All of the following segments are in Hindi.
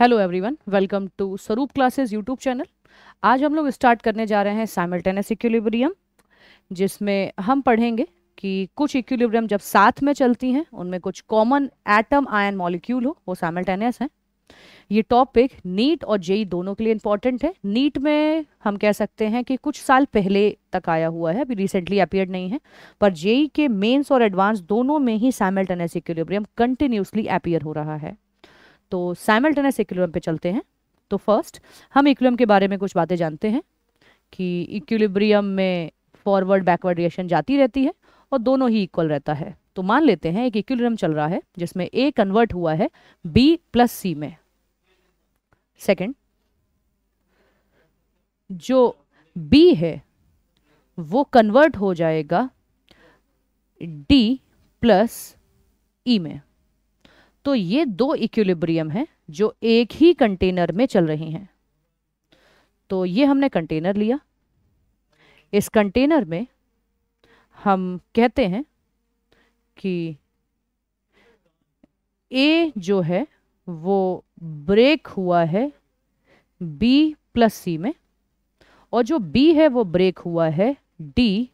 Hello everyone welcome to Swaroop classes YouTube channel आज हम लोग स्टार्ट करने जा रहे हैं साइमल्टेनियस इक्विलिब्रियम जिसमें हम पढ़ेंगे कि कुछ इक्विलिब्रियम जब साथ में चलती हैं, उनमें कुछ कॉमन एटम आयन मॉलिक्यूल हो, वो साइमल्टेनियस हैं। ये टॉपिक नीट और जेई दोनों के लिए इंपॉर्टेंट है। नीट में हम कह सकते हैं कि कुछ साल पहले तक आया हुआ है, अभी रिसेंटली अपियर नहीं है, पर जेई के मेंस और एडवांस दोनों में ही साइमल्टेनियस इक्विलिब्रियम कंटिन्यूसली अपियर हो रहा है। तो साइमल्टेनियस इक्विलिब्रियम पे चलते हैं। तो फ़र्स्ट हम इक्विलिब्रियम के बारे में कुछ बातें जानते हैं कि इक्विलिब्रियम में फॉरवर्ड बैकवर्ड रिएक्शन जाती रहती है और दोनों ही इक्वल रहता है। तो मान लेते हैं, एक इक्विलिब्रियम चल रहा है, जिसमें ए कन्वर्ट हुआ है बी प्लस सी में। सेकंड जो बी है, वो कन्वर्ट हो जाएगा डी प्लस ई में। तो ये दो इक्विलिब्रियम हैं जो एक ही कंटेनर में चल रही हैं। तो ये हमने कंटेनर लिया। इस कंटेनर में हम कहते हैं कि ए जो है, वो ब्रेक हुआ है बी प्लस सी में, और जो बी है, वो ब्रेक हुआ है डी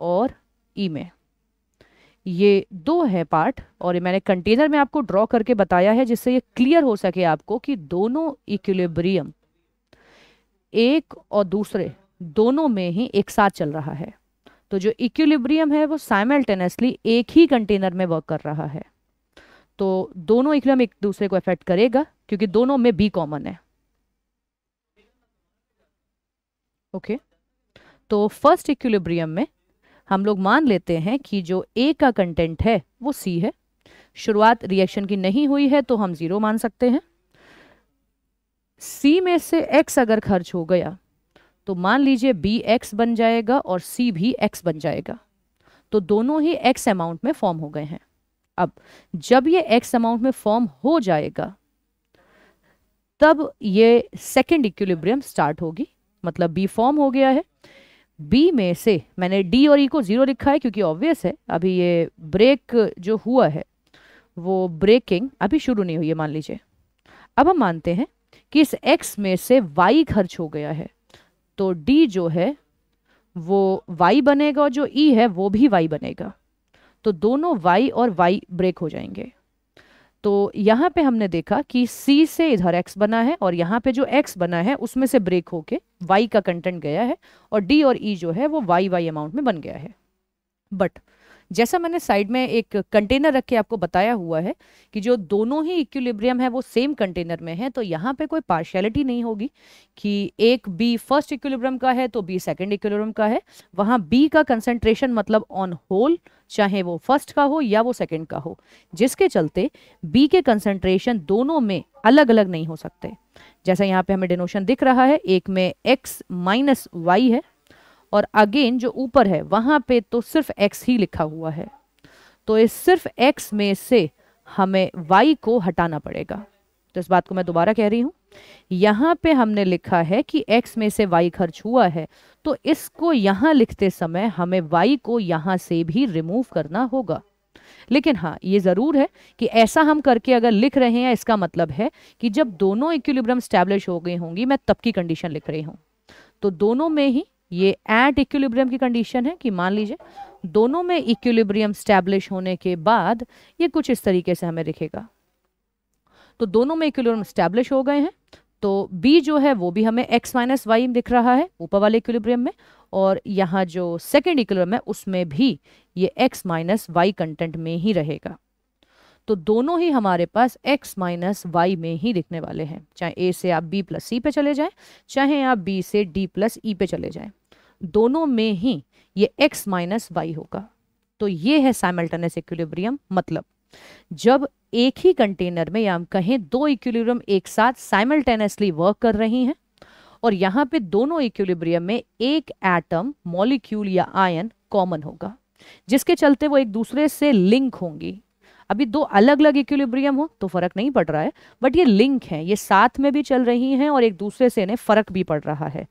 और ई e में। ये दो है पार्ट, और ये मैंने कंटेनर में आपको ड्रॉ करके बताया है जिससे ये क्लियर हो सके आपको कि दोनों इक्विलिब्रियम एक और दूसरे दोनों में ही एक साथ चल रहा है। तो जो इक्विलिब्रियम है वो साइमल्टेनियसली एक ही कंटेनर में वर्क कर रहा है। तो दोनों इक्विलिब्रियम एक दूसरे को अफेक्ट करेगा, क्योंकि दोनों में बी कॉमन है। Okay okay. तो फ़र्स्ट इक्विलिब्रियम में हम लोग मान लेते हैं कि जो ए का कंटेंट है, वो सी है। शुरुआत रिएक्शन की नहीं हुई है तो हम ज़ीरो मान सकते हैं। सी में से एक्स अगर खर्च हो गया तो मान लीजिए बी एक्स बन जाएगा और सी भी एक्स बन जाएगा। तो दोनों ही एक्स अमाउंट में फॉर्म हो गए हैं। अब, जब ये एक्स अमाउंट में फॉर्म हो जाएगा, तब ये सेकेंड इक्विलिब्रियम स्टार्ट होगी। मतलब बी फॉर्म हो गया है बी में से मैंने डी और ई e को ज़ीरो लिखा है क्योंकि ऑब्वियस है। अभी ये ब्रेक जो हुआ है, वो ब्रेकिंग अभी शुरू नहीं हुई है, मान लीजिए। अब हम मानते हैं कि इस एक्स में से वाई खर्च हो गया है। तो डी जो है, वो वाई बनेगा और जो ई e है, वो भी वाई बनेगा। तो दोनों वाई और वाई ब्रेक हो जाएँगे। तो यहाँ पे हमने देखा कि C से इधर X बना है और यहाँ पे जो X बना है, उसमें से ब्रेक होके Y का कंटेंट गया है और D और E जो है, वो Y Y अमाउंट में बन गया है। बट जैसा मैंने साइड में एक कंटेनर रख के आपको बताया हुआ है कि जो दोनों ही इक्विलिब्रियम है, वो सेम कंटेनर में है तो यहाँ पे कोई पार्शियलिटी नहीं होगी कि एक बी फ़र्स्ट इक्विलिब्रियम का है तो बी सेकंड इक्विलिब्रियम का है। वहाँ बी का कंसेंट्रेशन मतलब ऑन होल चाहे वो फ़र्स्ट का हो या वो सेकेंड का हो, जिसके चलते बी के कंसेंट्रेशन दोनों में अलग अलग नहीं हो सकते। जैसा यहाँ पे हमें डिनोशन दिख रहा है, एक में एक्स माइनस वाई है और अगेन जो ऊपर है, वहाँ पे तो सिर्फ़ x ही लिखा हुआ है। तो इस सिर्फ़ x में से हमें y को हटाना पड़ेगा। तो इस बात को मैं दोबारा कह रही हूँ। यहाँ पे हमने लिखा है कि x में से y खर्च हुआ है तो इसको यहाँ लिखते समय हमें y को यहाँ से भी रिमूव करना होगा। लेकिन हाँ ये ज़रूर है कि ऐसा हम करके अगर लिख रहे हैं, इसका मतलब है कि जब दोनों इक्विलिब्रियम स्टैब्लिश हो गई होंगी, मैं तब की कंडीशन लिख रही हूँ। तो दोनों में ही ये एट इक्विलिब्रियम की कंडीशन है कि मान लीजिए, दोनों में इक्विलिब्रियम स्टैब्लिश होने के बाद ये कुछ इस तरीके से हमें दिखेगा। तो दोनों में इक्विलिब्रियम स्टैब्लिश हो गए हैं तो बी जो है वो भी हमें एक्स माइनस वाई दिख रहा है ऊपर वाले इक्विलिब्रियम में और यहाँ जो सेकेंड इक्विलिब्रियम है उसमें भी ये एक्स माइनस वाई कंटेंट में ही रहेगा। तो दोनों ही हमारे पास x माइनस वाई में ही दिखने वाले हैं। चाहे a से आप b प्लस सी पे चले जाएँ, चाहे आप b से d प्लस ई पे चले जाएँ, दोनों में ही ये x माइनस वाई होगा। तो ये है साइमल्टेनियस इक्विलिब्रियम मतलब। जब एक ही कंटेनर में या हम कहें दो इक्विलिब्रियम एक साथ साइमल्टेनियसली वर्क कर रही हैं, और यहाँ पे दोनों इक्विलिब्रियम में एक एटम मॉलिक्यूल या आयन कॉमन होगा, जिसके चलते वो एक दूसरे से लिंक होंगी। अभी दो अलग अलग इक्विलिब्रियम हो तो फ़र्क नहीं पड़ रहा है बट ये लिंक है, ये साथ में भी चल रही हैं और एक दूसरे से इन्हें फ़र्क भी पड़ रहा है।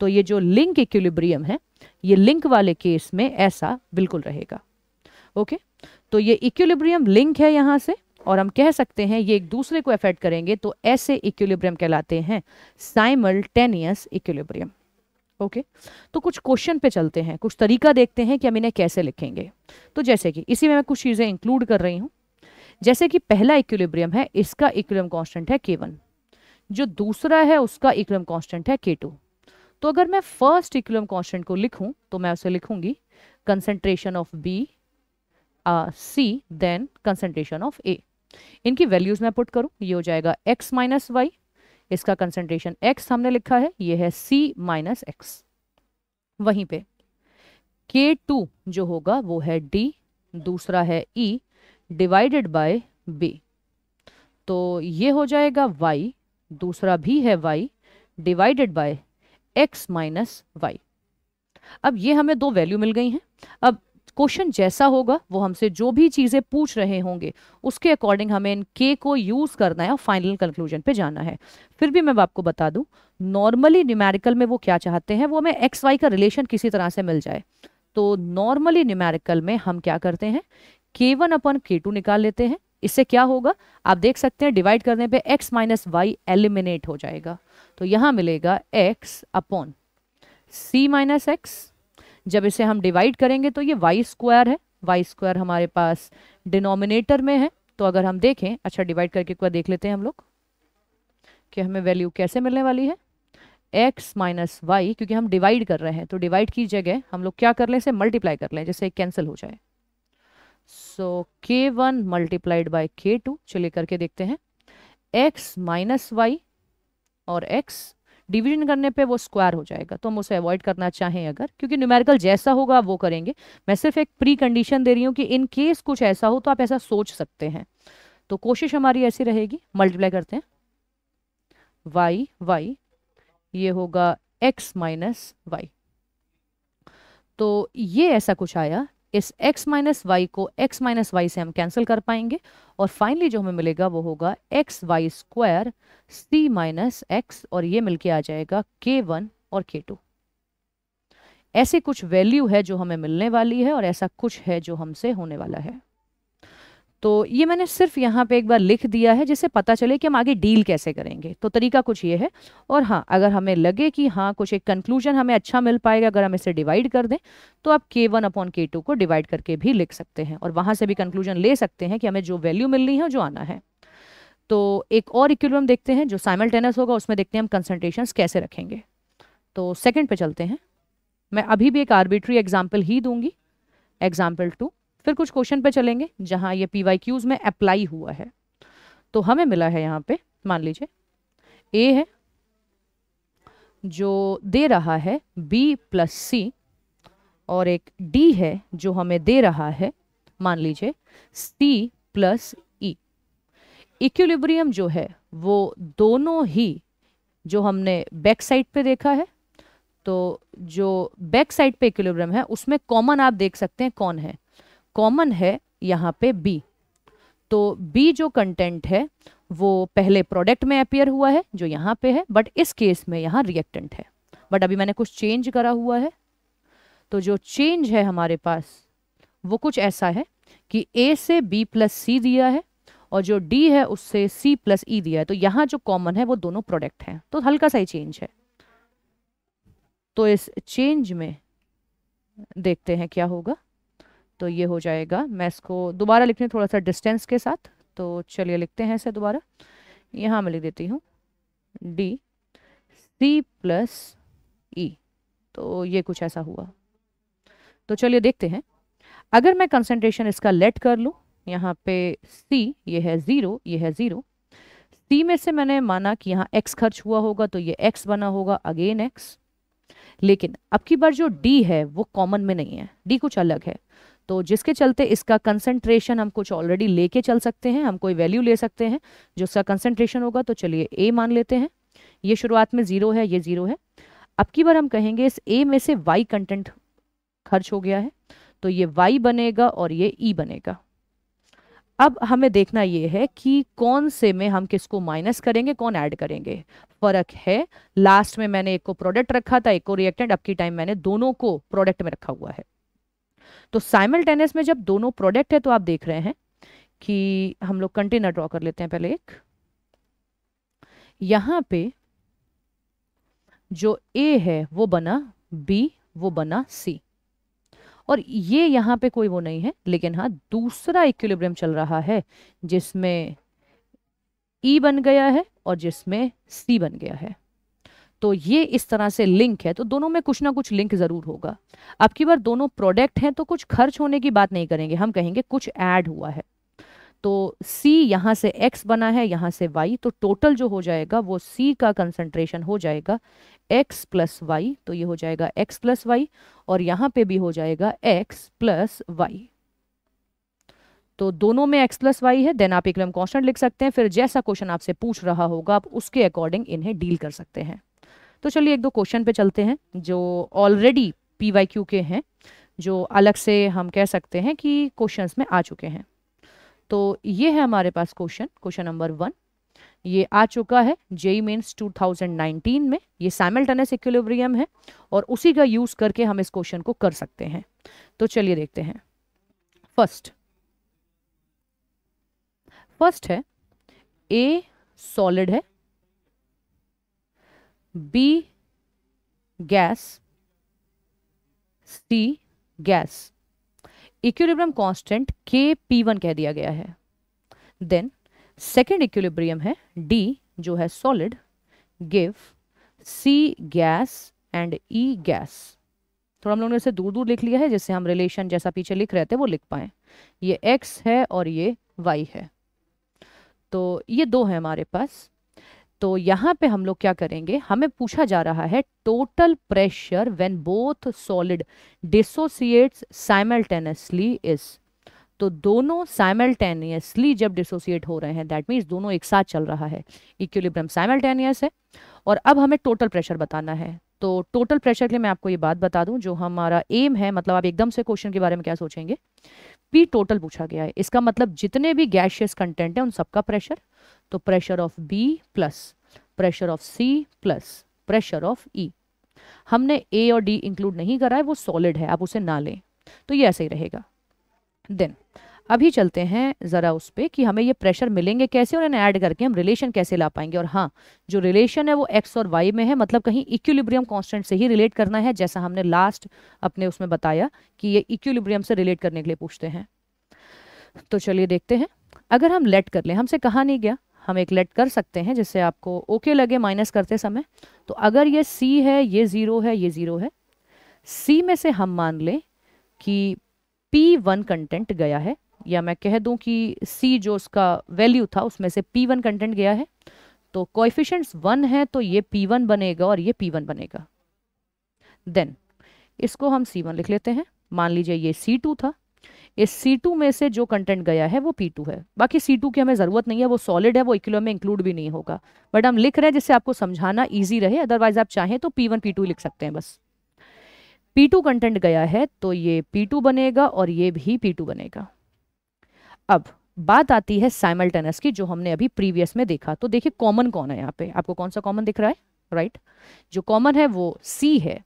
तो ये जो लिंक इक्विलिब्रियम है, ये लिंक वाले केस में ऐसा बिल्कुल रहेगा। ओके तो ये इक्विलिब्रियम लिंक है यहाँ से, और हम कह सकते हैं ये एक दूसरे को अफेक्ट करेंगे तो ऐसे इक्विलिब्रियम कहलाते हैं साइमल्टेनियस इक्विलिब्रियम ओके तो कुछ क्वेश्चन पे चलते हैं, कुछ तरीका देखते हैं कि हम इन्हें कैसे लिखेंगे। तो जैसे कि इसी में मैं कुछ चीज़ें इंक्लूड कर रही हूँ। जैसे कि पहला इक्विलिब्रियम है, इसका इक्विलिब्रियम कांस्टेंट है के वन जो दूसरा है, उसका इक्विलिब्रियम कांस्टेंट है के टू तो अगर मैं फ़र्स्ट इक्विलिब्रियम कांस्टेंट को लिखूं तो मैं उसे लिखूँगी concentration of B C then concentration of A इनकी वैल्यूज़ मैं पुट करूँ, ये हो जाएगा एक्स माइनस वाई इसका कंसंट्रेशन एक्स हमने लिखा है, ये है सी माइनस एक्स वहीं पे K2 जो होगा, वो है D, दूसरा है E डिवाइडेड बाय B. तो ये हो जाएगा y, दूसरा भी है y divided by x minus Y अब ये हमें दो वैल्यू मिल गई हैं। अब क्वेश्चन जैसा होगा, वो हमसे जो भी चीज़ें पूछ रहे होंगे, उसके अकॉर्डिंग हमें इन के को यूज़ करना है और फाइनल कंक्लूजन पे जाना है। फिर भी मैं आपको बता दूँ नॉर्मली न्यूमेरिकल में वो क्या चाहते हैं, वो हमें एक्स वाई का रिलेशन किसी तरह से मिल जाए। तो नॉर्मली न्यूमेरिकल में हम क्या करते हैं के वन अपन के टू निकाल लेते हैं। इससे क्या होगा? आप देख सकते हैं डिवाइड करने पे x माइनस वाई एलिमिनेट हो जाएगा। तो यहाँ मिलेगा x upon C minus X जब इसे हम डिवाइड करेंगे तो ये वाई स्क्वायर है। वाई स्क्वायर हमारे पास डिनोमिनेटर में है। तो अगर हम देखें अच्छा डिवाइड करके एक बार देख लेते हैं हम लोग कि हमें वैल्यू कैसे मिलने वाली है। x माइनस वाई क्योंकि हम डिवाइड कर रहे हैं तो डिवाइड की जगह हम लोग क्या कर लें, इसे मल्टीप्लाई कर लें, जैसे कैंसिल हो जाए। So K one multiplied by K two चलिए करके देखते हैं। X माइनस वाई और x डिवीज़न करने पे वो स्क्वायर हो जाएगा। तो हम उसे अवॉइड करना चाहें अगर, क्योंकि न्यूमेरिकल जैसा होगा वो करेंगे। मैं सिर्फ़ एक प्री कंडीशन दे रही हूँ कि इन केस कुछ ऐसा हो तो आप ऐसा सोच सकते हैं। तो कोशिश हमारी ऐसी रहेगी। मल्टीप्लाई करते हैं। वाई वाई ये होगा एक्स माइनस वाई तो ये ऐसा कुछ आया इस x माइनस वाई को x माइनस वाई से हम कैंसिल कर पाएँगे और फाइनली जो हमें मिलेगा वो होगा X Y square C minus X और ये मिलके आ जाएगा के वन और के टू ऐसे कुछ वैल्यू है जो हमें मिलने वाली है और ऐसा कुछ है जो हमसे होने वाला है। तो ये मैंने सिर्फ़ यहाँ पे एक बार लिख दिया है जिससे पता चले कि हम आगे डील कैसे करेंगे। तो तरीका कुछ ये है। और हाँ अगर हमें लगे कि हाँ कुछ एक कंक्लूजन हमें अच्छा मिल पाएगा, अगर हम इसे डिवाइड कर दें तो आप K one upon K two को डिवाइड करके भी लिख सकते हैं और वहाँ से भी कंक्लूजन ले सकते हैं कि हमें जो वैल्यू मिलनी है जो आना है। तो एक और इक्विलिब्रियम देखते हैं, जो साइमल्टेनियस होगा, उसमें देखते हैं हम कंसनट्रेशन कैसे रखेंगे। तो सेकेंड पे चलते हैं। मैं अभी भी एक आर्बिट्री एग्ज़ाम्पल ही दूँगी। एग्ज़ाम्पल टू फिर कुछ क्वेश्चन पे चलेंगे, जहाँ ये पी वाई क्यूज में अप्लाई हुआ है। तो हमें मिला है यहाँ पे, मान लीजिए। ए है, जो दे रहा है बी प्लस सी और एक डी है जो हमें दे रहा है, मान लीजिए सी प्लस ई इक्विलिब्रियम जो है, वो दोनों ही जो हमने बैक साइड पे देखा है तो जो बैक साइड पे इक्विलिब्रियम है, उसमें कॉमन आप देख सकते हैं कौन है। कॉमन है, यहाँ पे बी तो बी जो कंटेंट है, वो पहले प्रोडक्ट में अपियर हुआ है, जो यहाँ पे है बट इस केस में यहाँ रिएक्टेंट है। बट अभी मैंने कुछ चेंज करा हुआ है। तो जो चेंज है हमारे पास, वो कुछ ऐसा है कि ए से बी प्लस सी दिया है, और जो डी है, उससे सी प्लस ई दिया है। तो यहाँ जो कॉमन है, वो दोनों प्रोडक्ट हैं। तो हल्का सा ही चेंज है। तो इस चेंज में देखते हैं क्या होगा। तो ये हो जाएगा। मैं इसको दोबारा लिखने थोड़ा सा डिस्टेंस के साथ तो चलिए लिखते हैं इसे दोबारा। यहाँ मैं लिख देती हूँ। डी सी प्लस ई तो ये कुछ ऐसा हुआ। तो चलिए देखते हैं। अगर मैं कंसंट्रेशन इसका लेट कर लूँ, यहाँ पे सी ये है ज़ीरो ये है ज़ीरो सी में से मैंने माना कि यहाँ एक्स खर्च हुआ होगा तो ये एक्स बना होगा अगेन एक्स लेकिन अब की बार जो डी है, वो कॉमन में नहीं है। डी कुछ अलग है। तो जिसके चलते इसका कंसंट्रेशन हम कुछ ऑलरेडी लेके चल सकते हैं, हम कोई वैल्यू ले सकते हैं, जो उसका कंसंट्रेशन होगा तो चलिए ए मान लेते हैं। ये शुरुआत में ज़ीरो है, ये ज़ीरो है। अब की बार हम कहेंगे, इस ए में से वाई कंटेंट खर्च हो गया है तो ये वाई बनेगा और ये ई e बनेगा। अब हमें देखना ये है कि कौन से में हम किसको माइनस करेंगे, कौन ऐड करेंगे। फ़र्क है लास्ट में मैंने एक को प्रोडक्ट रखा था, एक को रिएक्टेंट अब की टाइम मैंने दोनों को प्रोडक्ट में रखा हुआ है। तो साइमल्टेनियस में जब दोनों प्रोडक्ट है तो आप देख रहे हैं कि हम लोग कंटेनर ड्रॉ कर लेते हैं पहले एक। यहाँ पे जो ए है, वो बना बी वो बना सी और ये यहाँ पे कोई वो नहीं है, लेकिन हाँ दूसरा इक्विलिब्रियम चल रहा है, जिसमें ई e बन गया है और जिसमें सी बन गया है। तो ये इस तरह से लिंक है तो दोनों में कुछ ना कुछ लिंक ज़रूर होगा। अब की बार दोनों प्रोडक्ट हैं तो कुछ खर्च होने की बात नहीं करेंगे। हम कहेंगे कुछ ऐड हुआ है। तो C यहाँ से X बना है, यहाँ से Y तो टोटल जो हो जाएगा, वो C का कंसंट्रेशन हो जाएगा X प्लस वाई तो ये हो जाएगा X प्लस वाई और यहाँ पे भी हो जाएगा X प्लस वाई तो दोनों में x प्लस वाई है देन आप एक कॉन्स्टेंट लिख सकते हैं, फिर जैसा क्वेश्चन आपसे पूछ रहा होगा, आप उसके अकॉर्डिंग इन्हें डील कर सकते हैं। तो चलिए एक दो क्वेश्चन पे चलते हैं, जो ऑलरेडी पी वाई क्यू के हैं, जो अलग से हम कह सकते हैं कि क्वेश्चंस में आ चुके हैं। तो ये है हमारे पास क्वेश्चन क्वेश्चन नंबर वन ये आ चुका है जेई मीन्स 2019 में। ये सैमल्टेनियस इक्विलिब्रियम है और उसी का यूज़ करके हम इस क्वेश्चन को कर सकते हैं। तो चलिए देखते हैं। फ़र्स्ट फ़र्स्ट है ए सॉलिड है। B gas C gas equilibrium constant K P one कह दिया गया है। देन सेकेंड इक्विलिब्रियम है डी जो है solid give C gas and E gas थोड़ा हम लोगों ने इसे दूर दूर लिख लिया है, जिससे हम रिलेशन जैसा पीछे लिख रहे थे, वो लिख पाए। ये एक्स है और ये वाई है। तो ये दो है हमारे पास। तो यहाँ पे हम लोग क्या करेंगे? हमें पूछा जा रहा है total pressure when both solid dissociates simultaneously is तो दोनों साइमल्टेनियसली जब डिसोसिएट हो रहे हैं दैट मीन्स दोनों एक साथ चल रहा है। इक्विलिब्रियम साइमल्टेनियस है। और अब हमें टोटल प्रेशर बताना है। तो टोटल प्रेशर के लिए मैं आपको ये बात बता दूँ, जो हमारा एम है मतलब आप एकदम से क्वेश्चन के बारे में क्या सोचेंगे? पी टोटल पूछा गया है। इसका मतलब जितने भी गैशियस कंटेंट है, उन सबका प्रेशर तो pressure of B plus pressure of C plus pressure of E हमने ए और डी इंक्लूड नहीं करा है, वो सॉलिड है, आप उसे ना लें। तो ये ऐसे ही रहेगा। देन अभी चलते हैं ज़रा उस पर कि हमें ये प्रेशर मिलेंगे कैसे और इन्हें ऐड करके हम रिलेशन कैसे ला पाएँगे। और हाँ जो रिलेशन है वो एक्स और वाई में है मतलब कहीं इक्विलिब्रियम कांस्टेंट से ही रिलेट करना है, जैसा हमने लास्ट अपने उसमें बताया कि ये इक्विलिब्रियम से रिलेट करने के लिए पूछते हैं। तो चलिए देखते हैं। अगर हम लेट कर लें, हमसे कहा नहीं गया। हम एक लेट कर सकते हैं, जिससे आपको ओके okay लगे माइनस करते समय। तो अगर ये सी है, ये ज़ीरो है, ये ज़ीरो है सी में से हम मान लें कि पी वन कंटेंट गया है, या मैं कह दूँ कि सी जो उसका वैल्यू था, उसमें से पी वन कंटेंट गया है तो कोएफिशिएंट्स वन है तो ये पी वन बनेगा और ये पी वन बनेगा। देन इसको हम सी वन लिख लेते हैं। मान लीजिए ये सी टू था इस सी टू में से जो कंटेंट गया है, वो पी टू है। बाकी सी टू की हमें ज़रूरत नहीं है, वो सॉलिड है, वो इक्लो में इंक्लूड भी नहीं होगा। बट हम लिख रहे हैं जिससे आपको समझाना ईजी रहे अदरवाइज़ आप चाहें तो पी वन पी टू लिख सकते हैं बस। पी टू कंटेंट गया है तो ये पी टू बनेगा और ये भी पी टू बनेगा। अब बात आती है साइमल्टेनस की, जो हमने अभी प्रीवियस में देखा। तो देखिए कॉमन कौन है यहाँ पे? आपको कौन सा कॉमन दिख रहा है? Right right? जो कॉमन है वो सी है।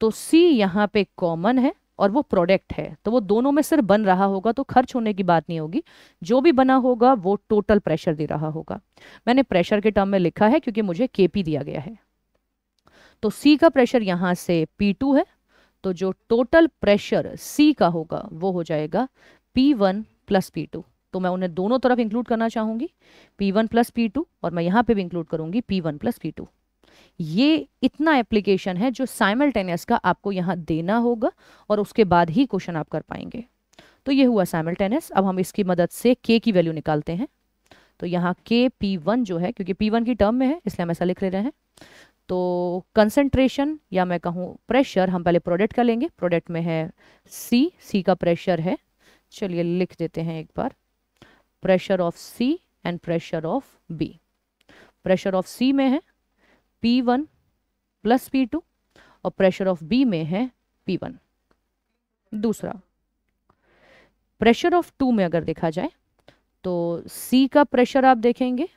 तो सी यहाँ पे कॉमन है और वो प्रोडक्ट है। तो वो दोनों में सिर्फ़ बन रहा होगा तो खर्च होने की बात नहीं होगी। जो भी बना होगा, वो टोटल प्रेशर दे रहा होगा। मैंने प्रेशर के टर्म में लिखा है क्योंकि मुझे केपी दिया गया है। तो सी का प्रेशर यहाँ से पी टू है। तो जो टोटल प्रेशर सी का होगा, वो हो जाएगा P one plus P two तो मैं उन्हें दोनों तरफ़ इंक्लूड करना चाहूँगी। P one plus P two और मैं यहाँ पे भी इंक्लूड करूँगी P one plus P two ये इतना एप्लीकेशन है जो साइमल्टेनियस का आपको यहाँ देना होगा और उसके बाद ही क्वेश्चन आप कर पाएँगे। तो ये हुआ साइमल्टेनियस अब हम इसकी मदद से के की वैल्यू निकालते हैं। तो यहाँ के पी वन जो है, क्योंकि पी वन की टर्म में है, इसलिए हम ऐसा लिख ले रहे हैं। तो कंसंट्रेशन या मैं कहूँ प्रेशर हम पहले प्रोडक्ट का लेंगे। प्रोडक्ट में है सी सी का प्रेशर है। चलिए लिख देते हैं एक बार। Pressure of C and pressure of B pressure of C में है। P one plus P two और प्रेशर ऑफ़ बी में है पी वन दूसरा प्रेशर ऑफ़ टू में अगर देखा जाए तो सी का प्रेशर आप देखेंगे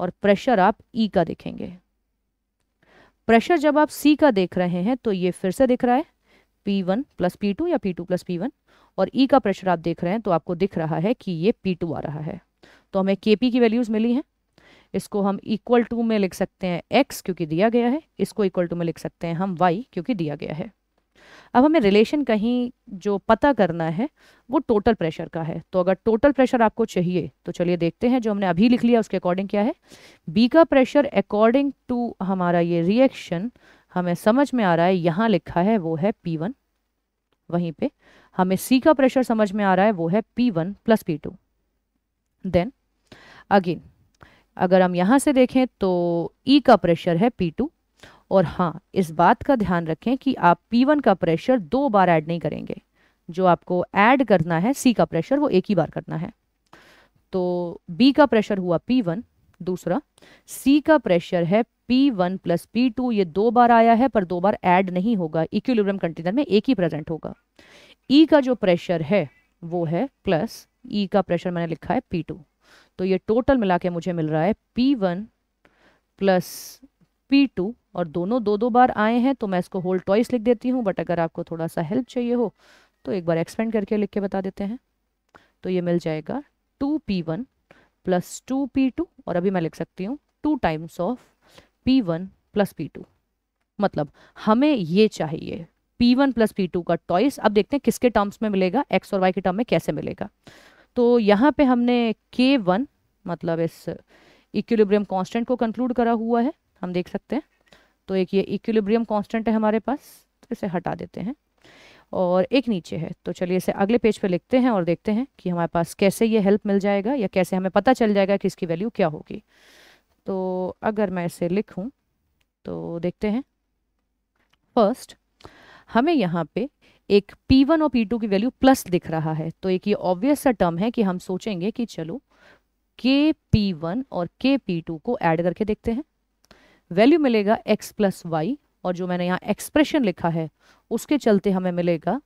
और प्रेशर आप ई e का देखेंगे. प्रेशर जब आप सी का देख रहे हैं तो ये फिर से दिख रहा है P one plus P two या P two plus P one और ई e का प्रेशर आप देख रहे हैं तो आपको दिख रहा है कि ये पी टू आ रहा है. तो हमें के पी की वैल्यूज़ मिली हैं. इसको हम इक्वल टू में लिख सकते हैं एक्स क्योंकि दिया गया है, इसको इक्वल टू में लिख सकते हैं हम वाई क्योंकि दिया गया है। अब हमें रिलेशन कहीं जो पता करना है, वो टोटल प्रेशर का है। तो अगर टोटल प्रेशर आपको चाहिए तो चलिए देखते हैं जो हमने अभी लिख लिया, उसके अकॉर्डिंग क्या है। बी का प्रेशर अकॉर्डिंग टू हमारा ये रिएक्शन हमें समझ में आ रहा है, यहाँ लिखा है, वो है पी वन वहीं पे हमें सी का प्रेशर समझ में आ रहा है, वो है P one plus P two then again अगर हम यहाँ से देखें तो ई e का प्रेशर है पी टू और हाँ इस बात का ध्यान रखें कि आप P1 का प्रेशर दो बार ऐड नहीं करेंगे। जो आपको ऐड करना है, C का प्रेशर वो एक ही बार करना है। तो B का प्रेशर हुआ P1 दूसरा। C का प्रेशर है P1 वन प्लस पी ये दो बार आया है, पर दो बार ऐड नहीं होगा। इक्विलिब्रियम कंटेनर में एक ही प्रेजेंट होगा। E का जो प्रेशर है, वो है प्लस E का प्रेशर मैंने लिखा है P2 तो ये टोटल मिला के मुझे मिल रहा है P1 प्लस P2 और दोनों दो दो बार आए हैं तो मैं इसको होल टॉइस लिख देती हूँ बट अगर आपको थोड़ा सा हेल्प चाहिए हो तो एक बार एक्सपेंड करके लिख के बता देते हैं। तो ये मिल जाएगा two P one plus two P two और अभी मैं लिख सकती हूँ two times of P one plus P two मतलब हमें ये चाहिए P one plus P to का टॉइस अब देखते हैं किसके टर्म्स में मिलेगा एक्स और वाई के टर्म में कैसे मिलेगा। तो यहाँ पे हमने के वन मतलब इस इक्विलिब्रियम कांस्टेंट को कंक्लूड करा हुआ है, हम देख सकते हैं। तो एक ये इक्विलिब्रियम कांस्टेंट है हमारे पास तो इसे हटा देते हैं, और एक नीचे है। तो चलिए इसे अगले पेज पे लिखते हैं और देखते हैं कि हमारे पास कैसे ये हेल्प मिल जाएगा, या कैसे हमें पता चल जाएगा कि इसकी वैल्यू क्या होगी। तो अगर मैं इसे लिखूँ तो देखते हैं। फ़र्स्ट हमें यहाँ पे एक P1 और P2 की वैल्यू प्लस दिख रहा है। तो एक ये ऑब्वियस सा टर्म है कि हम सोचेंगे कि चलो के पी वन और के पी टू को ऐड करके देखते हैं। वैल्यू मिलेगा एक्स प्लस वाई और जो मैंने यहाँ एक्सप्रेशन लिखा है, उसके चलते हमें मिलेगा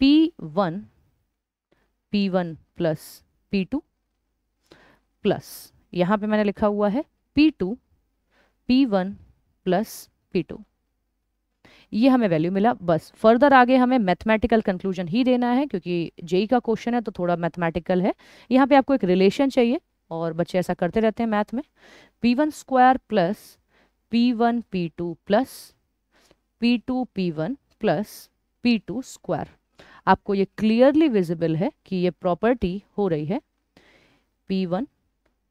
P one P one plus P two plus यहाँ पे मैंने लिखा हुआ है P two P one plus P two ये हमें वैल्यू मिला। बस फर्दर आगे हमें मैथमेटिकल कंक्लूजन ही देना है, क्योंकि जेई का क्वेश्चन है तो थोड़ा मैथमेटिकल है। यहाँ पे आपको एक रिलेशन चाहिए, और बच्चे ऐसा करते रहते हैं मैथ में। P one square plus P one P two plus P two P one plus P two square आपको ये क्लियरली विजिबल है कि ये प्रॉपर्टी हो रही है। P one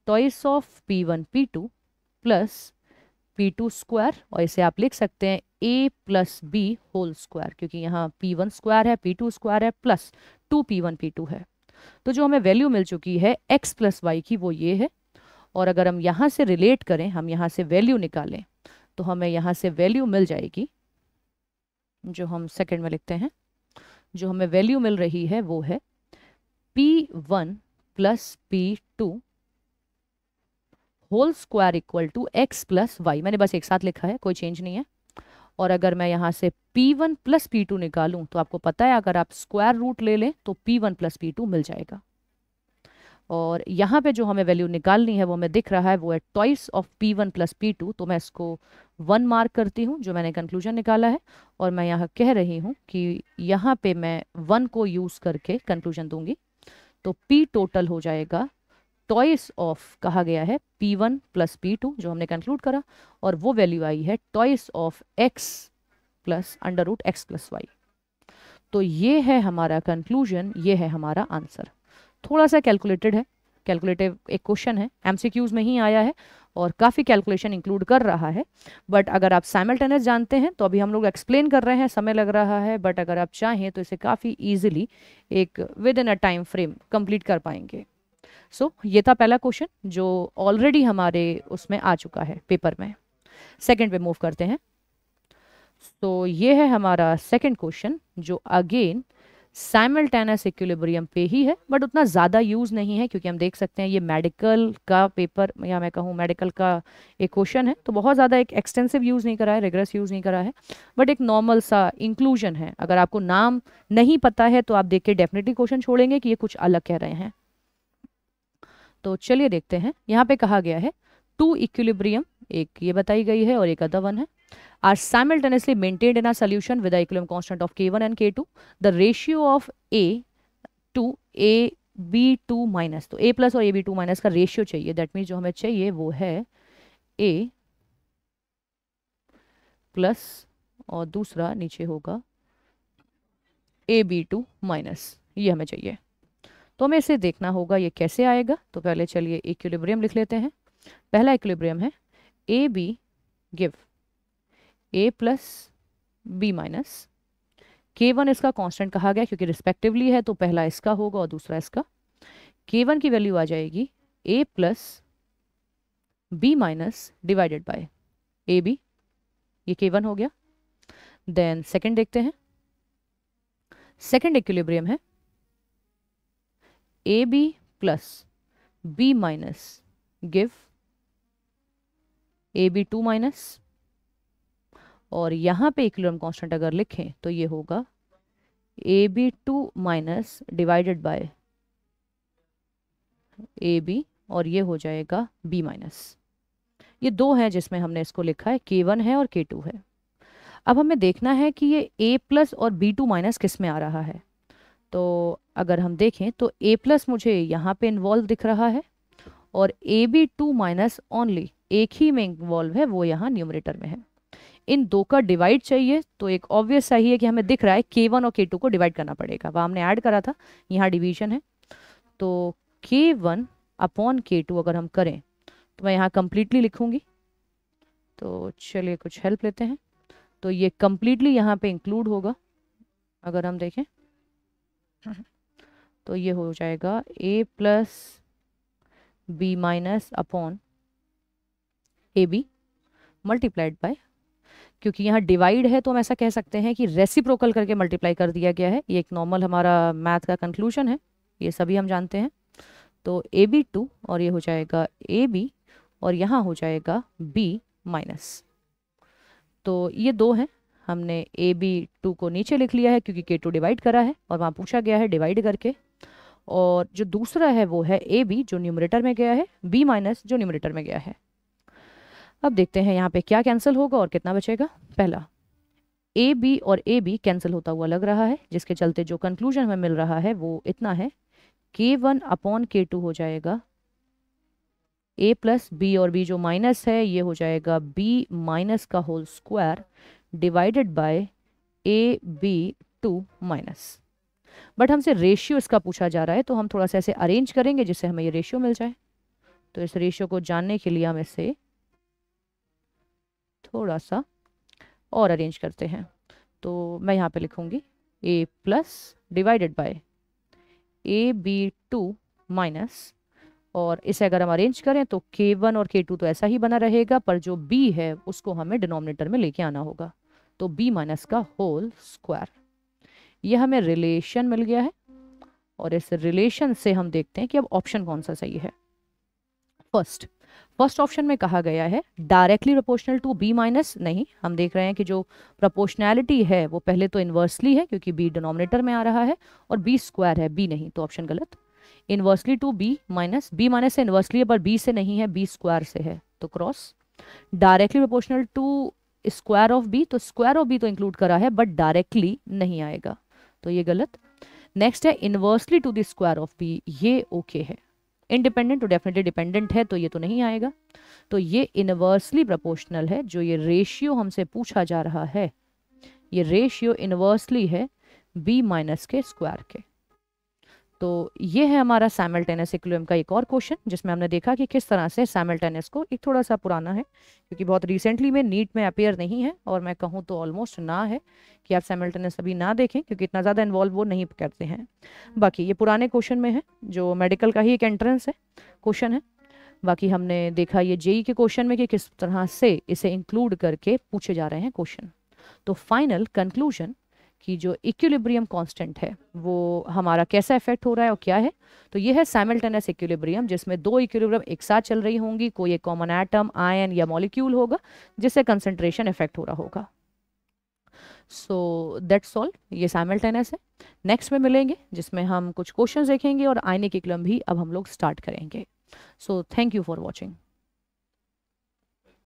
twice of P one P two plus P two square और इसे आप लिख सकते हैं A plus B whole square क्योंकि यहाँ पी वन स्क्वायर है पी टू स्क्वायर है plus two P one P two है। तो जो हमें वैल्यू मिल चुकी है एक्स प्लस वाई की, वो ये है। और अगर हम यहाँ से रिलेट करें, हम यहाँ से वैल्यू निकालें तो हमें यहाँ से वैल्यू मिल जाएगी, जो हम सेकेंड में लिखते हैं। जो हमें वैल्यू मिल रही है, वो है P one plus P two whole square equal to X plus Y मैंने बस एक साथ लिखा है, कोई चेंज नहीं है। और अगर मैं यहाँ से P1 वन प्लस पी निकालूं तो आपको पता है, अगर आप स्क्वायर रूट ले लें तो P1 वन प्लस पी मिल जाएगा। और यहाँ पे जो हमें वैल्यू निकालनी है, वो हमें दिख रहा है, वो है twice of P1 one plus P तो मैं इसको वन मार्क करती हूँ, जो मैंने कंक्लूजन निकाला है। और मैं यहाँ कह रही हूँ कि यहाँ पे मैं वन को यूज़ करके कंक्लूजन दूँगी तो P टोटल हो जाएगा टॉइस ऑफ़ कहा गया है P1 वन प्लस पी जो हमने कंक्लूड करा, और वो वैल्यू आई है twice of X plus under root X plus Y तो ये है हमारा कंक्लूजन ये है हमारा आंसर थोड़ा सा कैलकुलेटेड है कैलकुलेटिव एक क्वेश्चन है एमसीक्यूज में ही आया है, और काफ़ी कैलकुलेशन इंक्लूड कर रहा है बट अगर आप साइमल्टेनियस जानते हैं तो अभी हम लोग एक्सप्लेन कर रहे हैं, समय लग रहा है बट अगर आप चाहें तो इसे काफ़ी ईजिली एक within a time frame complete कर पाएँगे. सो so, ये था पहला क्वेश्चन जो ऑलरेडी हमारे उसमें आ चुका है पेपर में। सेकेंड पे मूव करते हैं। तो ये है हमारा सेकेंड क्वेश्चन जो अगेन साइमल्टेनस इक्विलिब्रियम पे ही है बट उतना ज़्यादा यूज़ नहीं है क्योंकि हम देख सकते हैं ये मेडिकल का पेपर या मैं कहूँ मेडिकल का एक क्वेश्चन है तो बहुत ज़्यादा एक एक्सटेंसिव यूज़ नहीं करा है रेगरस यूज़ नहीं करा है बट एक नॉर्मल सा इंक्लूजन है। अगर आपको नाम नहीं पता है तो आप देख के डेफिनेटली क्वेश्चन छोड़ेंगे कि ये कुछ अलग कह रहे हैं। तो चलिए देखते हैं। यहाँ पे कहा गया है, टू इक्विलिब्रियम एक ये बताई गई है और एक अदर वन है। Are simultaneously maintained in our solution with equilibrium constant of k1 and k2 the ratio of a to A B two minus तो ए प्लस और ए बी टू माइनस का रेशियो चाहिए। दैट मीन्स जो हमें चाहिए वो है ए प्लस और दूसरा नीचे होगा ए बी टू माइनस ये हमें चाहिए। तो हमें इसे देखना होगा ये कैसे आएगा। तो पहले चलिए इक्विलिब्रियम लिख लेते हैं। पहला इक्विलिब्रियम है। A B give A plus B minus K one इसका कांस्टेंट कहा गया क्योंकि रिस्पेक्टिवली है तो पहला इसका होगा और दूसरा इसका। के वन की वैल्यू आ जाएगी A plus B minus divided by A B ये के वन हो गया। देन सेकंड देखते हैं। सेकंड इक्विलिब्रियम है। A B plus B minus give A B two minus और यहाँ पे इक्विलिब्रियम कांस्टेंट अगर लिखें तो ये होगा A B two minus divided by A B और ये हो जाएगा बी माइनस ये दो हैं जिसमें हमने इसको लिखा है के वन है और के टू है. अब हमें देखना है कि ये ए प्लस और बी टू माइनस किसमें आ रहा है. तो अगर हम देखें तो ए प्लस मुझे यहाँ पे इन्वॉल्व दिख रहा है और A B two minus only एक ही में इन्वॉल्व है, वो यहाँ न्यूमरेटर में है। इन दो का डिवाइड चाहिए तो एक ऑब्वियस सही है कि हमें दिख रहा है के वन और के टू को डिवाइड करना पड़ेगा। वह हमने ऐड करा था, यहाँ डिवीज़न है। तो के वन अपॉन के टू अगर हम करें तो मैं यहाँ कंप्लीटली लिखूँगी। तो चलिए कुछ हेल्प लेते हैं। तो ये कंप्लीटली यहाँ पे इंक्लूड होगा। अगर हम देखें। तो ये हो जाएगा A plus B minus upon A B multiplied by क्योंकि यहाँ डिवाइड है तो हम ऐसा कह सकते हैं कि रेसिप्रोकल करके मल्टीप्लाई कर दिया गया है। ये एक नॉर्मल हमारा मैथ का कंक्लूजन है। ये सभी हम जानते हैं। तो ए बी टू और ये हो जाएगा ए बी और यहाँ हो जाएगा बी माइनस तो ये दो हैं। हमने ए बी टू को नीचे लिख लिया है क्योंकि के टू डिवाइड करा है और वहाँ पूछा गया है डिवाइड करके। और जो दूसरा है वो है ए बी जो न्यूमरेटर में गया है बी माइनस जो न्यूमरेटर में गया है। अब देखते हैं यहाँ पे क्या कैंसिल होगा और कितना बचेगा। पहला ए बी और ए बी कैंसिल होता हुआ लग रहा है, जिसके चलते जो कंक्लूजन हमें मिल रहा है वो इतना है। के वन अपॉन के टू हो जाएगा। ए प्लस बी और बी जो माइनस है, ये हो जाएगा बी माइनस का whole square divided by A B two minus but हमसे रेशियो इसका पूछा जा रहा है तो हम थोड़ा सा ऐसे अरेंज करेंगे जिससे हमें ये रेशियो मिल जाए। तो इस रेशियो को जानने के लिए हम इसे थोड़ा सा और अरेंज करते हैं। तो मैं यहाँ पे लिखूँगी A plus divided by A B two minus और इसे अगर हम अरेंज करें तो के वन और के टू तो ऐसा ही बना रहेगा, पर जो बी है उसको हमें डिनोमिनेटर में लेके आना होगा। तो बी माइनस का होल स्क्वायर ये हमें रिलेशन मिल गया है और इस रिलेशन से हम देखते हैं कि अब ऑप्शन कौन सा सही है। फ़र्स्ट फ़र्स्ट ऑप्शन में कहा गया है directly proportional to B minus नहीं, हम देख रहे हैं कि जो प्रोपोर्शनैलिटी है, वो पहले तो इन्वर्सली है क्योंकि बी डिनोमिनेटर में आ रहा है और बी स्क्वायर है बी नहीं तो ऑप्शन गलत। Inversely to B minus B minus से इनवर्सली है, पर बी से नहीं है बी स्क्वायर से है तो cross directly proportional to square of B तो स्क्वायर ऑफ़ बी तो इंक्लूड करा है बट डायरेक्टली नहीं आएगा। तो ये गलत। नेक्स्ट है inversely to the square of B ये ओके okay है। इंडिपेंडेंट तो डेफिनेटली डिपेंडेंट है तो ये तो नहीं आएगा। तो ये इनवर्सली प्रपोर्शनल है, जो ये रेशियो हमसे पूछा जा रहा है। ये रेशियो इनवर्सली है बी माइनस के स्क्वायर के। तो ये है हमारा सैमल्टेनियस इक्विलिब्रियम का एक और क्वेश्चन जिसमें हमने देखा कि किस तरह से सैमल्टेनियस को एक थोड़ा सा पुराना है, क्योंकि बहुत रिसेंटली में नीट में अपेयर नहीं है, और मैं कहूँ तो ऑलमोस्ट ना है कि आप सैमल्टेनियस अभी ना देखें, क्योंकि इतना ज़्यादा इन्वॉल्व वो नहीं करते हैं। बाकी ये पुराने क्वेश्चन में है, जो मेडिकल का ही एक एंट्रेंस है क्वेश्चन है। बाकी हमने देखा ये जेई के क्वेश्चन में कि किस तरह से इसे इंक्लूड करके पूछे जा रहे हैं क्वेश्चन तो फाइनल कंक्लूजन कि जो इक्विलिब्रियम कांस्टेंट है, वो हमारा कैसा इफ़ेक्ट हो रहा है और क्या है? तो ये है साइमल्टेनियस इक्विलिब्रियम जिसमें दो इक्विलिब्रियम एक साथ चल रही होंगी, कोई एक कॉमन एटम आयन या मॉलिक्यूल होगा, जिससे कंसेंट्रेशन इफ़ेक्ट हो रहा होगा। सो दैट्स ऑल ये साइमल्टेनियस है। नेक्स्ट में मिलेंगे, जिसमें हम कुछ क्वेश्चन देखेंगे और आयनिक इक्विलिब्रियम भी अब हम लोग स्टार्ट करेंगे। So thank you for watching